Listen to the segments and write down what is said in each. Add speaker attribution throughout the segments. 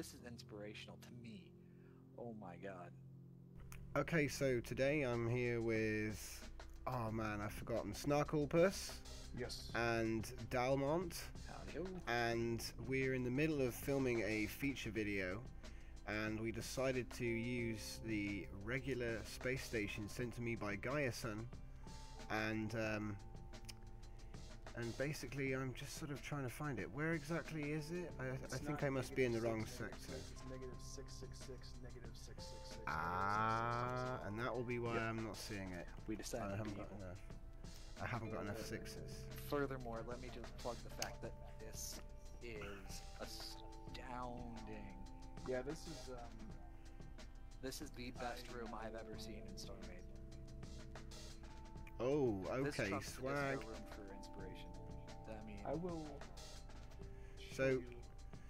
Speaker 1: this is inspirational to me. Oh my god.
Speaker 2: Okay, so today I'm here with. Oh man, I've forgotten. Snarklepus
Speaker 3: Yes.
Speaker 2: and Dalmont,
Speaker 1: Howdy-ho.
Speaker 2: and we're in the middle of filming a feature video, and we decided to use the Regula space station sent to me by Gaeasson, and um, and basically I'm just sort of trying to find it. Where exactly is it? I, I think I must be in the wrong
Speaker 3: six,
Speaker 2: sector.
Speaker 3: It's negative 666, negative 666.
Speaker 2: Ah, and that will be why
Speaker 1: Yep.
Speaker 2: I'm not seeing it.
Speaker 1: We
Speaker 2: I
Speaker 1: decided to
Speaker 2: haven't
Speaker 1: be
Speaker 2: got enough. I haven't got enough sixes.
Speaker 1: Furthermore, let me just plug the fact that this is astounding.
Speaker 3: Yeah, this is um.
Speaker 1: This is the best room I've ever seen in Starmade.
Speaker 2: Oh, okay,
Speaker 1: trumps the disco
Speaker 2: swag.
Speaker 1: room for inspiration. I mean,
Speaker 3: I will.
Speaker 2: So-
Speaker 3: show you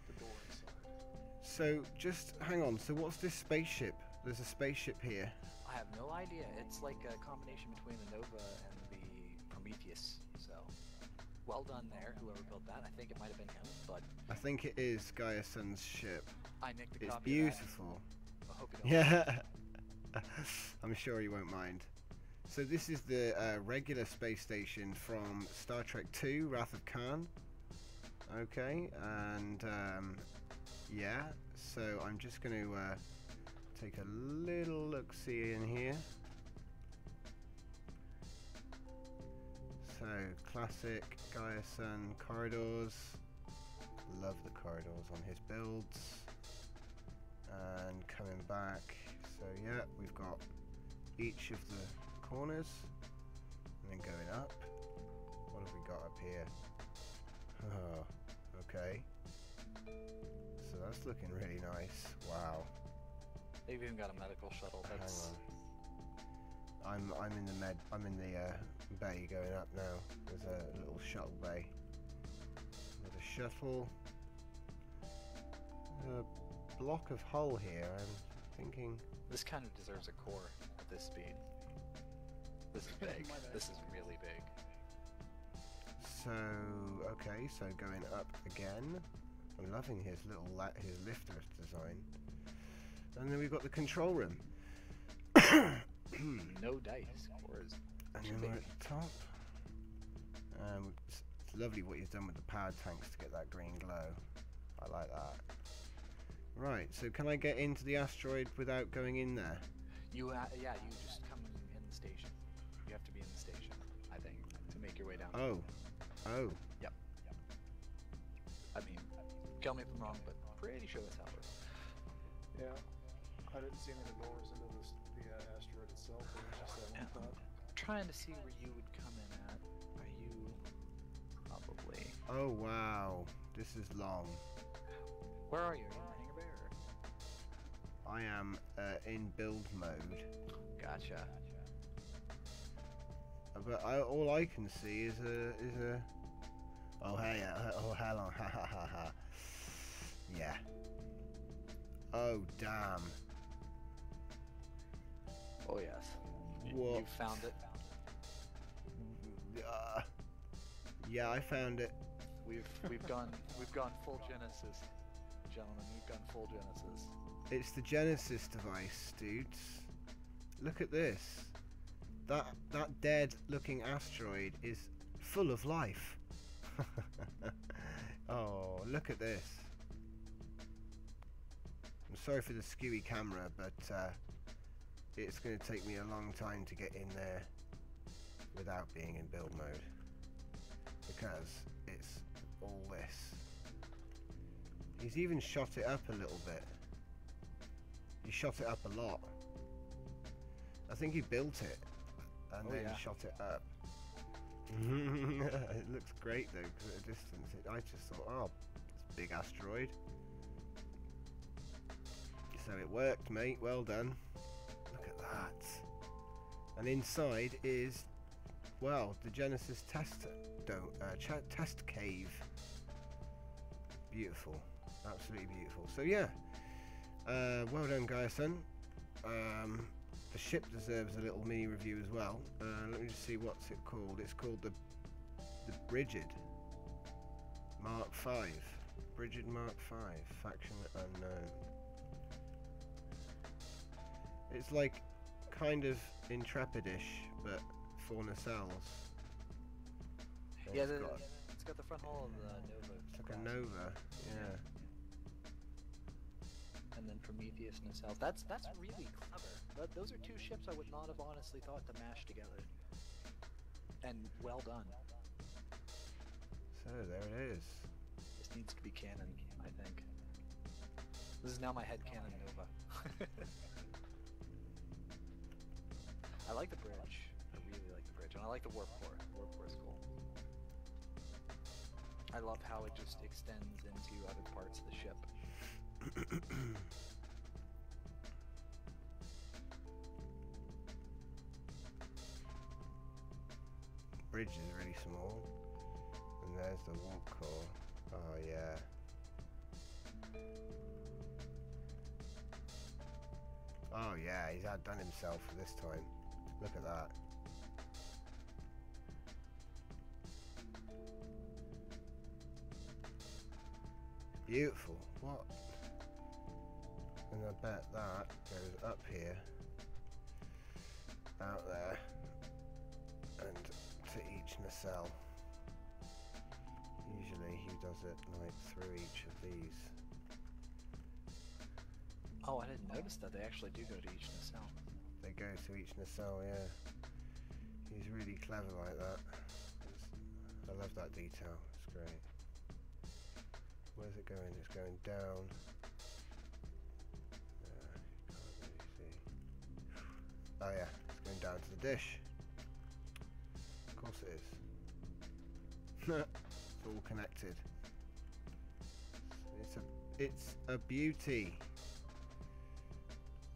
Speaker 3: the door inside.
Speaker 2: So, just hang on. So, what's this spaceship? There's a spaceship here.
Speaker 1: I have no idea. It's like a combination between the Nova and the Prometheus. So, well done there, whoever built that. I think it might have been him, but
Speaker 2: I think it is Gaeasson's ship.
Speaker 1: I nicked a
Speaker 2: It's
Speaker 1: copy of that.
Speaker 2: beautiful.
Speaker 1: I hope you don't.
Speaker 2: Yeah. I'm sure you won't mind. So, this is the uh, Regula space station from Star Trek II Wrath of Khan. Okay, and um, yeah, so I'm just going to uh, take a little look see in here. So, classic Gaia Sun corridors. Love the corridors on his builds. And coming back, so yeah, we've got each of the corners. And then going up. What have we got up here? Oh, okay. So that's looking really nice. Wow.
Speaker 1: They've even got a medical shuttle.
Speaker 2: Hang on. I'm I'm in the med I'm in the uh, bay going up now. There's a little shuttle bay. With a shuttle. A block of hull here. I'm thinking.
Speaker 1: this kind of deserves a core at this speed. This is big. This is really big.
Speaker 2: So okay, so going up again. I'm loving his little la- his lifter design. And then we've got the control room.
Speaker 1: No dice cores.
Speaker 2: And then we're at the top. Um, it's, it's lovely what he's done with the power tanks to get that green glow. I like that. Right, so can I get into the asteroid without going in there?
Speaker 1: You ha- yeah, you just come in the station. You have to be in the station, I think, to make your way down.
Speaker 2: Oh, oh, yep.
Speaker 1: I mean, tell me if I'm wrong, but pretty sure that's how it works.
Speaker 3: Yeah. I didn't see any of the doors into this, the uh, asteroid itself. It was just that one
Speaker 1: Yeah.
Speaker 3: thought.
Speaker 1: trying to see where you would come in at. Are you probably?
Speaker 2: oh wow, this is long.
Speaker 1: Where are you? Are you in the hangar bay or?
Speaker 2: I am uh, in build mode,
Speaker 1: Gotcha.
Speaker 2: But I, all I can see is a is a. Oh hey, uh, oh hell on, ha ha ha ha. Yeah. Oh damn.
Speaker 1: Oh yes. You,
Speaker 2: What?
Speaker 1: you found it.
Speaker 2: Uh, yeah, I found it.
Speaker 1: We've we've gone we've gone full Genesis, gentlemen. We've gone full Genesis.
Speaker 2: It's the Genesis device, dudes. Look at this. That that dead looking asteroid is full of life. oh, look at this. I'm sorry for the skewy camera, but uh, it's going to take me a long time to get in there without being in build mode because it's all this. He's even shot it up a little bit. He shot it up a lot. I think he built it and
Speaker 1: Oh,
Speaker 2: then
Speaker 1: yeah.
Speaker 2: shot it up. it looks great though, because at a distance, it, I just thought, oh, it's a big asteroid. So it worked, mate. Well done. Look at that. And inside is, well, the Genesis test don't uh, test cave. Beautiful, absolutely beautiful. So yeah, uh, well done, Gaeasson. Um, the ship deserves a little mini review as well. Uh, let me just see what's it called. It's called the the Brigid Mark V. Brigid Mark 5, faction unknown. It's like kind of intrepidish, but for nacelles. So
Speaker 1: Yeah,
Speaker 2: it's
Speaker 1: the,
Speaker 2: got,
Speaker 1: it's got the front hull of the Nova.
Speaker 2: it's like a. Nova, yeah.
Speaker 1: and then Prometheus nacelles. That's that's really clever. But those are two ships I would not have honestly thought to mash together. And well done.
Speaker 2: So there it is.
Speaker 1: This needs to be canon, I think. This is now my head canon Nova. I like the bridge. I really like the bridge, and I like the warp core. Warp core is cool. I love how it just extends into other parts of the ship.
Speaker 2: Bridge is really small. And there's the warp core. Oh yeah. Oh yeah, he's outdone himself this time. Look at that. Beautiful. What? And I bet that goes up here, out there, nacelle. Usually he does it like through each of these.
Speaker 1: Oh, I didn't notice that they actually do go to each nacelle.
Speaker 2: They go to each nacelle, yeah. He's really clever like that. It's- I love that detail. It's great. Where's it going? It's going down. Uh, can't really see. Oh yeah, it's going down to the dish. Of it is. all connected. It's a it's a beauty.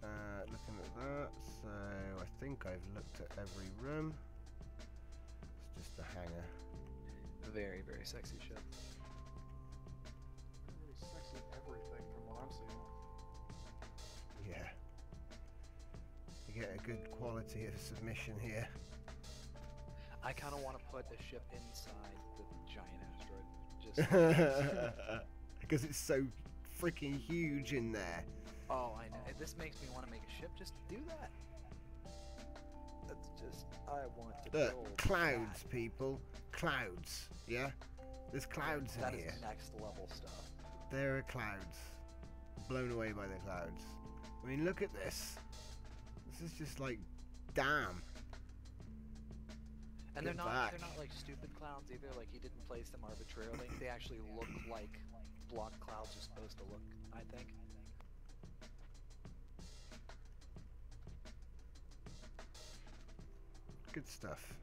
Speaker 2: Uh, looking at that, so I think I've looked at every room. It's just a hangar.
Speaker 1: Very, very sexy ship.
Speaker 3: Really sexy everything from what I'm seeing.
Speaker 2: Yeah. You get a good quality of submission here.
Speaker 1: I kind of want to put the ship inside the giant asteroid. Just
Speaker 2: Because it's so freaking huge in there.
Speaker 1: oh, I know. This makes me want to make a ship. Just do that. That's just I want to
Speaker 2: Look, clouds,
Speaker 1: that.
Speaker 2: people. Clouds. Yeah? There's clouds in here.
Speaker 1: That is next level stuff.
Speaker 2: There are clouds. Blown away by the clouds. I mean, look at this. This is just like, damn.
Speaker 1: And they're not
Speaker 2: back.
Speaker 1: they're not like stupid clouds either. Like he didn't place them arbitrarily. They actually look like block clouds are supposed to look. I think.
Speaker 2: Good stuff.